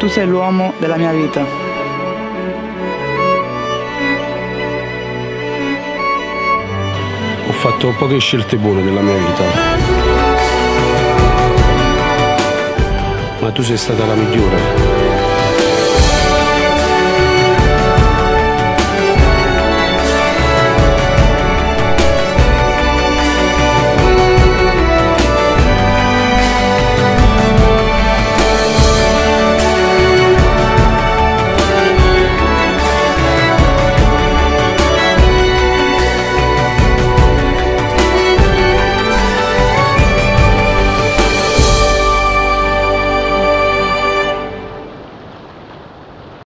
Tu sei l'uomo della mia vita. Ho fatto poche scelte buone nella mia vita. Ma tu sei stata la migliore.